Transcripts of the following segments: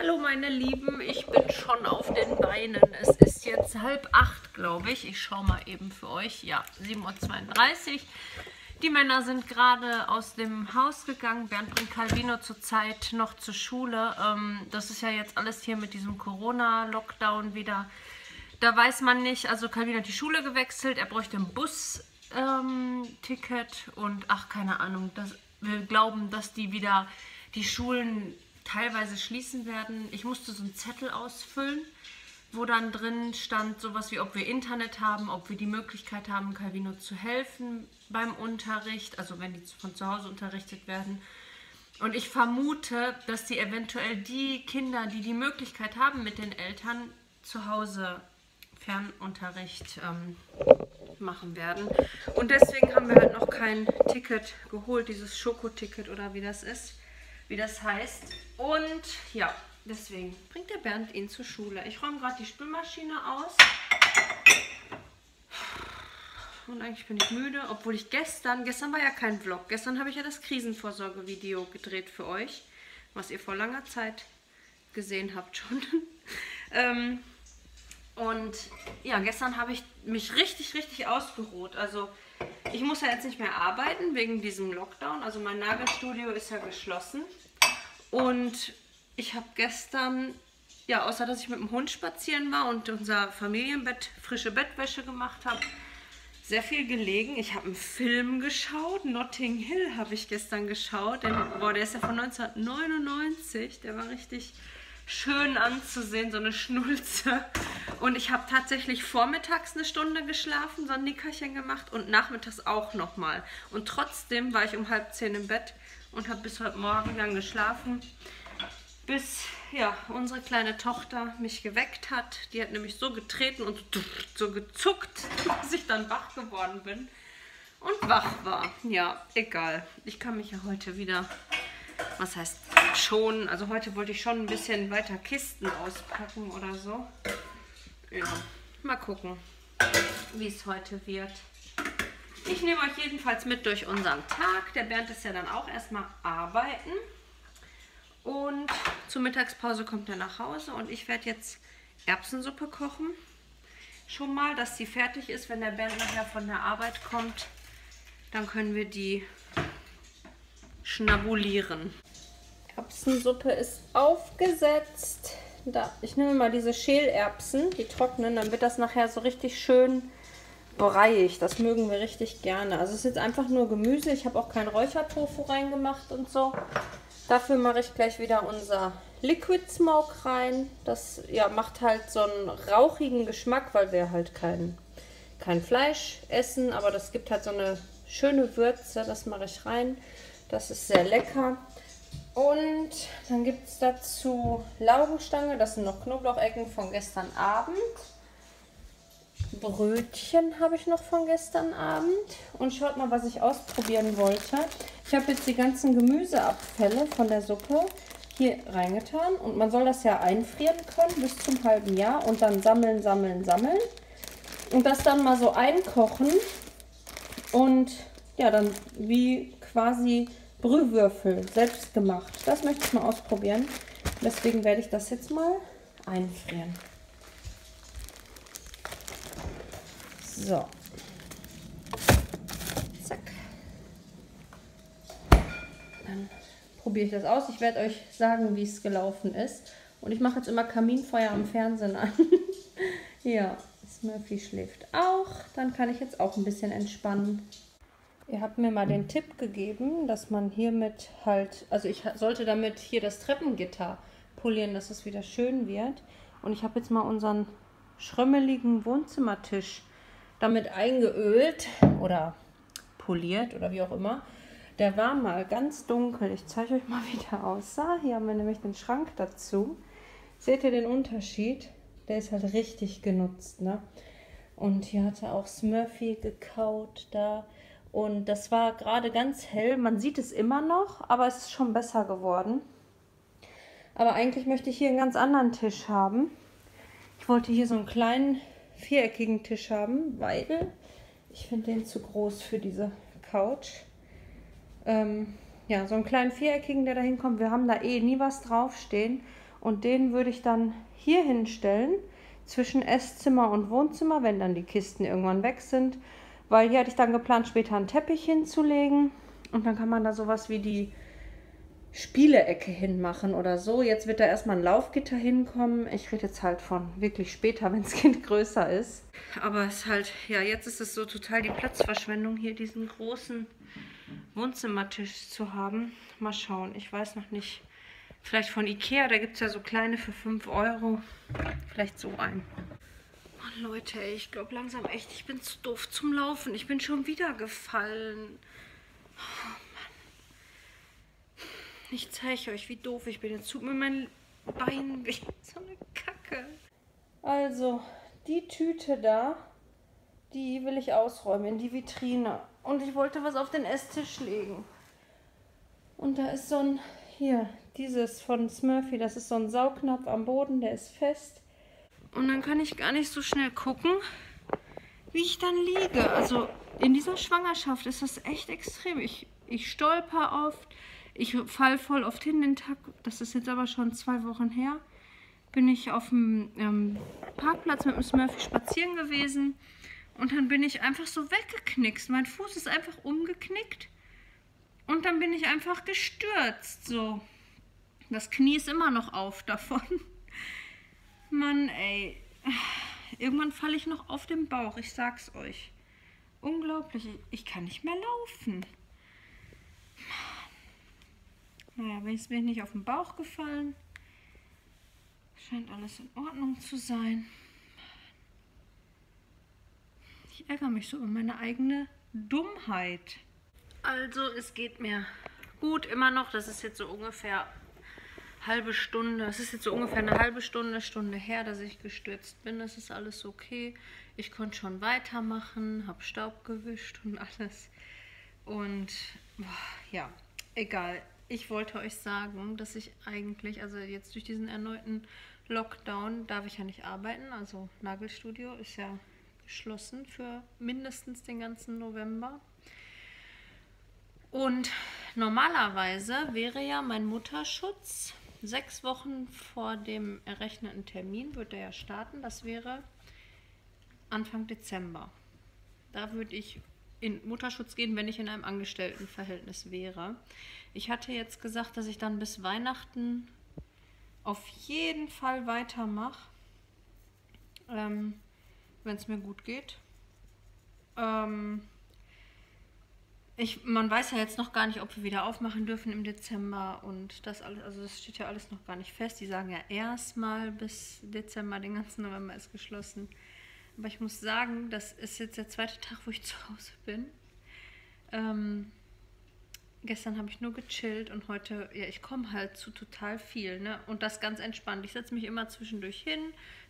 Hallo meine Lieben, ich bin schon auf den Beinen. Es ist jetzt halb acht, glaube ich. Ich schaue mal eben für euch. Ja, 7.32 Uhr. Die Männer sind gerade aus dem Haus gegangen. Bernd bringt Calvino zurzeit noch zur Schule. Ähm, das ist ja jetzt alles hier mit diesem Corona-Lockdown wieder. Da weiß man nicht, also Calvino hat die Schule gewechselt. Er bräuchte ein Bus-Ticket ähm, und ach, keine Ahnung. Das, wir glauben, dass die wieder die Schulen teilweise schließen werden. Ich musste so einen Zettel ausfüllen, wo dann drin stand, sowas wie, ob wir Internet haben, ob wir die Möglichkeit haben, Calvino zu helfen beim Unterricht, also wenn die von zu Hause unterrichtet werden. Und ich vermute, dass die eventuell die Kinder, die die Möglichkeit haben, mit den Eltern zu Hause Fernunterricht ähm, machen werden. Und deswegen haben wir halt noch kein Ticket geholt, dieses Schokoticket oder wie das ist wie das heißt. Und ja, deswegen bringt der Bernd ihn zur Schule. Ich räume gerade die Spülmaschine aus. Und eigentlich bin ich müde, obwohl ich gestern, gestern war ja kein Vlog, gestern habe ich ja das Krisenvorsorgevideo gedreht für euch, was ihr vor langer Zeit gesehen habt schon. ähm, und ja, gestern habe ich mich richtig, richtig ausgeruht. Also ich muss ja jetzt nicht mehr arbeiten wegen diesem Lockdown. Also mein Nagelstudio ist ja geschlossen. Und ich habe gestern, ja, außer dass ich mit dem Hund spazieren war und unser Familienbett frische Bettwäsche gemacht habe, sehr viel gelegen. Ich habe einen Film geschaut, Notting Hill habe ich gestern geschaut. Den, boah, der ist ja von 1999, der war richtig schön anzusehen, so eine Schnulze. Und ich habe tatsächlich vormittags eine Stunde geschlafen, so ein Nickerchen gemacht und nachmittags auch nochmal. Und trotzdem war ich um halb zehn im Bett und habe bis heute Morgen dann geschlafen, bis ja, unsere kleine Tochter mich geweckt hat. Die hat nämlich so getreten und so gezuckt, dass ich dann wach geworden bin und wach war. Ja, egal. Ich kann mich ja heute wieder, was heißt schon, also heute wollte ich schon ein bisschen weiter Kisten auspacken oder so. Ja, mal gucken, wie es heute wird. Ich nehme euch jedenfalls mit durch unseren Tag. Der Bernd ist ja dann auch erstmal arbeiten. Und zur Mittagspause kommt er nach Hause und ich werde jetzt Erbsensuppe kochen. Schon mal, dass sie fertig ist, wenn der Bernd nachher von der Arbeit kommt. Dann können wir die schnabulieren. Erbsensuppe ist aufgesetzt. Da, ich nehme mal diese Schälerbsen, die trocknen, dann wird das nachher so richtig schön breiig. Das mögen wir richtig gerne. Also es ist jetzt einfach nur Gemüse. Ich habe auch kein Räuchertofu reingemacht und so. Dafür mache ich gleich wieder unser Liquid Smoke rein. Das ja, macht halt so einen rauchigen Geschmack, weil wir halt kein, kein Fleisch essen. Aber das gibt halt so eine schöne Würze. Das mache ich rein. Das ist sehr lecker. Und dann gibt es dazu Laugenstange. Das sind noch Knoblauchecken von gestern Abend. Brötchen habe ich noch von gestern Abend. Und schaut mal, was ich ausprobieren wollte. Ich habe jetzt die ganzen Gemüseabfälle von der Suppe hier reingetan. Und man soll das ja einfrieren können bis zum halben Jahr. Und dann sammeln, sammeln, sammeln. Und das dann mal so einkochen. Und ja, dann wie quasi Brühwürfel selbst gemacht. Das möchte ich mal ausprobieren. Deswegen werde ich das jetzt mal einfrieren. So. Zack. Dann probiere ich das aus. Ich werde euch sagen, wie es gelaufen ist. Und ich mache jetzt immer Kaminfeuer am Fernsehen an. ja, Smurfy schläft auch. Dann kann ich jetzt auch ein bisschen entspannen. Ihr habt mir mal den Tipp gegeben, dass man hiermit halt, also ich sollte damit hier das Treppengitter polieren, dass es wieder schön wird. Und ich habe jetzt mal unseren schrömmeligen Wohnzimmertisch damit eingeölt oder poliert oder wie auch immer. Der war mal ganz dunkel. Ich zeige euch mal, wie der aussah. Hier haben wir nämlich den Schrank dazu. Seht ihr den Unterschied? Der ist halt richtig genutzt, ne? Und hier hatte auch Smurfy gekaut da. Und das war gerade ganz hell. Man sieht es immer noch, aber es ist schon besser geworden. Aber eigentlich möchte ich hier einen ganz anderen Tisch haben. Ich wollte hier so einen kleinen viereckigen Tisch haben, weil ich finde den zu groß für diese Couch. Ähm, ja, so einen kleinen viereckigen, der da hinkommt. Wir haben da eh nie was draufstehen. Und den würde ich dann hier hinstellen, zwischen Esszimmer und Wohnzimmer, wenn dann die Kisten irgendwann weg sind. Weil hier hatte ich dann geplant, später einen Teppich hinzulegen. Und dann kann man da sowas wie die Spielecke hinmachen oder so. Jetzt wird da erstmal ein Laufgitter hinkommen. Ich rede jetzt halt von wirklich später, wenn das Kind größer ist. Aber es ist halt, ja, jetzt ist es so total die Platzverschwendung, hier diesen großen Wohnzimmertisch zu haben. Mal schauen, ich weiß noch nicht. Vielleicht von Ikea, da gibt es ja so kleine für 5 Euro. Vielleicht so ein. Mann, Leute, ich glaube langsam echt, ich bin zu doof zum Laufen. Ich bin schon wieder gefallen. Oh, ich zeige euch, wie doof ich bin. Jetzt tut mir mein Bein weh. So eine Kacke. Also, die Tüte da, die will ich ausräumen in die Vitrine. Und ich wollte was auf den Esstisch legen. Und da ist so ein, hier, dieses von Smurfy, das ist so ein Saugnapf am Boden, der ist fest. Und dann kann ich gar nicht so schnell gucken, wie ich dann liege. Also in dieser Schwangerschaft ist das echt extrem. Ich, ich stolper oft, ich fall voll oft hin den Tag, das ist jetzt aber schon zwei Wochen her, bin ich auf dem ähm, Parkplatz mit dem Smurfy spazieren gewesen und dann bin ich einfach so weggeknickt. Mein Fuß ist einfach umgeknickt und dann bin ich einfach gestürzt. So, das Knie ist immer noch auf davon. Mann, ey. Irgendwann falle ich noch auf den Bauch, ich sag's euch. Unglaublich, ich kann nicht mehr laufen. Naja, wenigstens bin ich nicht auf den Bauch gefallen. Scheint alles in Ordnung zu sein. Ich ärgere mich so über meine eigene Dummheit. Also, es geht mir gut immer noch. Das ist jetzt so ungefähr halbe Stunde. Es ist jetzt so ungefähr eine halbe Stunde, Stunde her, dass ich gestürzt bin. Das ist alles okay. Ich konnte schon weitermachen, habe Staub gewischt und alles. Und boah, ja, egal ich wollte euch sagen, dass ich eigentlich, also jetzt durch diesen erneuten Lockdown darf ich ja nicht arbeiten. Also Nagelstudio ist ja geschlossen für mindestens den ganzen November. Und normalerweise wäre ja mein Mutterschutz sechs Wochen vor dem errechneten Termin, würde er ja starten. Das wäre Anfang Dezember. Da würde ich in Mutterschutz gehen, wenn ich in einem Angestelltenverhältnis wäre. Ich hatte jetzt gesagt, dass ich dann bis Weihnachten auf jeden Fall weitermache, ähm, wenn es mir gut geht. Ähm, ich, man weiß ja jetzt noch gar nicht, ob wir wieder aufmachen dürfen im Dezember und das alles, also das steht ja alles noch gar nicht fest. Die sagen ja erstmal bis Dezember, den ganzen November ist geschlossen. Aber ich muss sagen, das ist jetzt der zweite Tag, wo ich zu Hause bin. Ähm, gestern habe ich nur gechillt und heute, ja, ich komme halt zu total viel, ne? Und das ganz entspannt. Ich setze mich immer zwischendurch hin,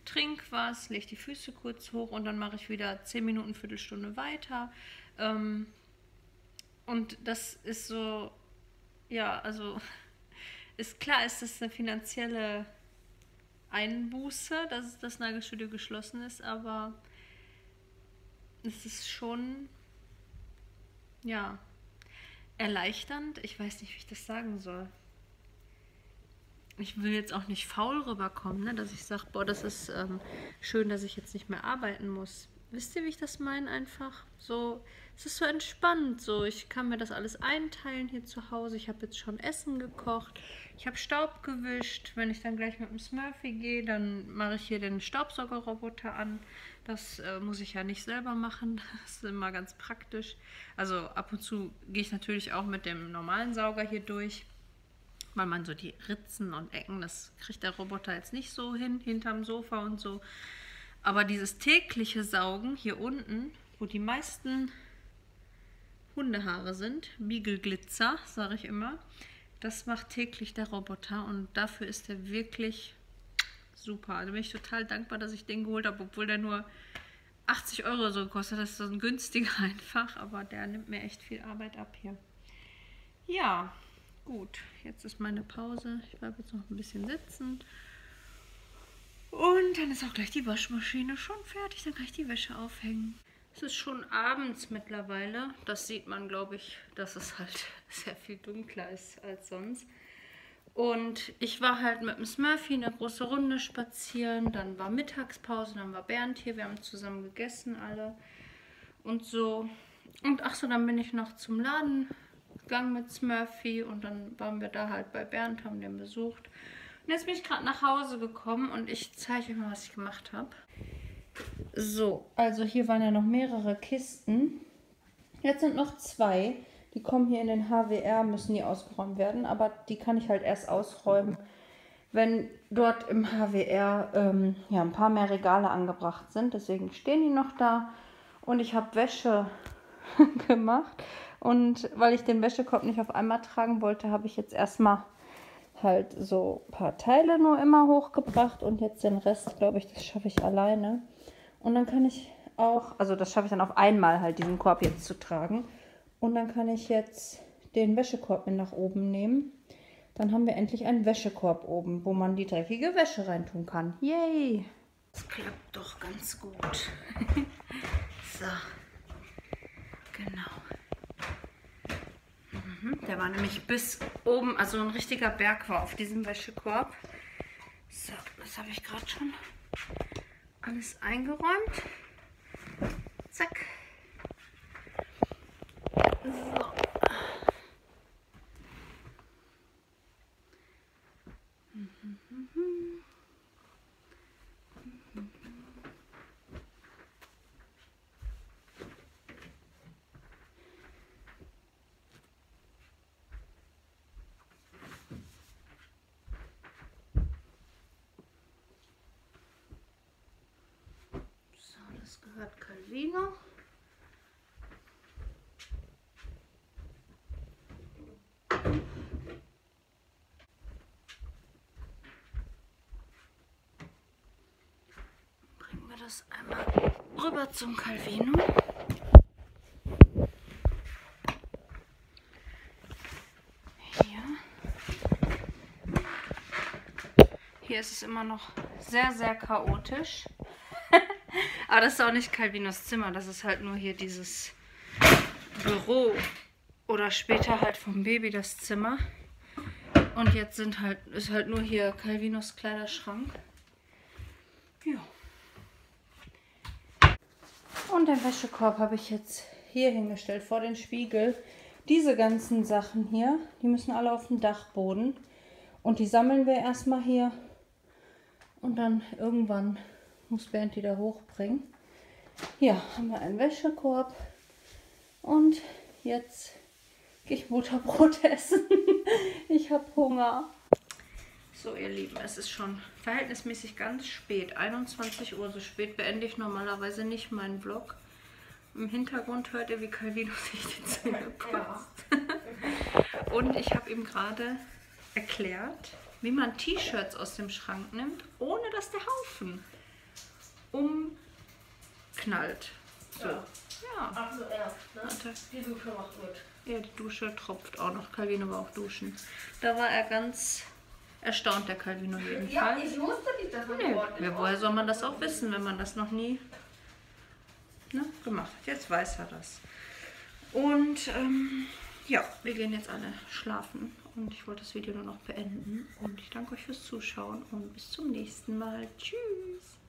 trinke was, lege die Füße kurz hoch und dann mache ich wieder 10 Minuten, Viertelstunde weiter. Ähm, und das ist so, ja, also ist klar, ist das eine finanzielle Einbuße, dass das Nagelstudio geschlossen ist, aber es ist schon, ja, erleichternd. Ich weiß nicht, wie ich das sagen soll. Ich will jetzt auch nicht faul rüberkommen, ne? dass ich sage, boah, das ist ähm, schön, dass ich jetzt nicht mehr arbeiten muss. Wisst ihr, wie ich das meine einfach? So, es ist so entspannt. So, ich kann mir das alles einteilen hier zu Hause. Ich habe jetzt schon Essen gekocht. Ich habe Staub gewischt. Wenn ich dann gleich mit dem Smurfy gehe, dann mache ich hier den Staubsaugerroboter an. Das äh, muss ich ja nicht selber machen. Das ist immer ganz praktisch. Also ab und zu gehe ich natürlich auch mit dem normalen Sauger hier durch. Weil man so die Ritzen und Ecken, das kriegt der Roboter jetzt nicht so hin, hinterm Sofa und so. Aber dieses tägliche Saugen hier unten, wo die meisten Hundehaare sind, Biegelglitzer, sage ich immer, das macht täglich der Roboter und dafür ist er wirklich super. Also bin ich total dankbar, dass ich den geholt habe, obwohl der nur 80 Euro so gekostet hat. Das ist so ein günstiger einfach, aber der nimmt mir echt viel Arbeit ab hier. Ja, gut. Jetzt ist meine Pause. Ich bleibe jetzt noch ein bisschen sitzen. Und dann ist auch gleich die Waschmaschine schon fertig. Dann kann ich die Wäsche aufhängen. Es ist schon abends mittlerweile. Das sieht man, glaube ich, dass es halt sehr viel dunkler ist als sonst. Und ich war halt mit dem Smurfy eine große Runde spazieren. Dann war Mittagspause, dann war Bernd hier. Wir haben zusammen gegessen alle und so. Und ach so, dann bin ich noch zum Laden gegangen mit Smurfy und dann waren wir da halt bei Bernd, haben den besucht. Und jetzt bin ich gerade nach Hause gekommen und ich zeige euch mal, was ich gemacht habe. So, also hier waren ja noch mehrere Kisten. Jetzt sind noch zwei. Die kommen hier in den HWR, müssen die ausgeräumt werden. Aber die kann ich halt erst ausräumen, wenn dort im HWR ähm, ja, ein paar mehr Regale angebracht sind. Deswegen stehen die noch da. Und ich habe Wäsche gemacht. Und weil ich den Wäschekorb nicht auf einmal tragen wollte, habe ich jetzt erstmal halt so ein paar Teile nur immer hochgebracht und jetzt den Rest, glaube ich, das schaffe ich alleine. Und dann kann ich auch, also das schaffe ich dann auf einmal halt diesen Korb jetzt zu tragen. Und dann kann ich jetzt den Wäschekorb mit nach oben nehmen. Dann haben wir endlich einen Wäschekorb oben, wo man die dreckige Wäsche reintun kann. Yay! Das klappt doch ganz gut. so. Genau. Mhm. Der war nämlich bis oben, also ein richtiger Berg war auf diesem Wäschekorb. So, das habe ich gerade schon alles eingeräumt. Zack. So. Gehört Calvino. Bringen wir das einmal rüber zum Calvino. Hier. Hier ist es immer noch sehr, sehr chaotisch. Aber das ist auch nicht Calvinos Zimmer, das ist halt nur hier dieses Büro. Oder später halt vom Baby das Zimmer. Und jetzt sind halt, ist halt nur hier Calvinos Kleiderschrank. Ja. Und den Wäschekorb habe ich jetzt hier hingestellt, vor den Spiegel. Diese ganzen Sachen hier, die müssen alle auf den Dachboden. Und die sammeln wir erstmal hier. Und dann irgendwann muss Bernd die da hochbringen. Ja, haben wir einen Wäschekorb. Und jetzt gehe ich Butterbrot essen. ich habe Hunger. So, ihr Lieben, es ist schon verhältnismäßig ganz spät. 21 Uhr, so spät beende ich normalerweise nicht meinen Vlog. Im Hintergrund hört ihr, wie Calvino sich die Zähne putzt. Ja. Und ich habe ihm gerade erklärt, wie man T-Shirts aus dem Schrank nimmt, ohne dass der Haufen umknallt. So. Ja. ja. Ach so, ja. Ne? Die Dusche macht gut. Ja, die Dusche tropft auch noch. Calvino war auch duschen. Da war er ganz erstaunt, der Calvino jedenfalls. Ja, ich wusste nicht, dass man nee. Ja, woher soll man das auch wissen, wenn man das noch nie ne, gemacht hat? Jetzt weiß er das. Und ähm, ja, wir gehen jetzt alle schlafen. Und ich wollte das Video nur noch beenden. Und ich danke euch fürs Zuschauen und bis zum nächsten Mal. Tschüss.